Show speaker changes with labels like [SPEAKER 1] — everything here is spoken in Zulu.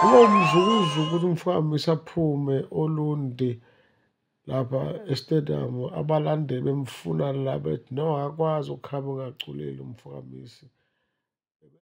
[SPEAKER 1] Kube umzukuzuku ukuthi umfakazi aphume olundi lapha estediyamu abalandeli bemfuna la bethi no akakwazi ukuhamba ungaculeli umfakamisi.